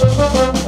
¡Gracias!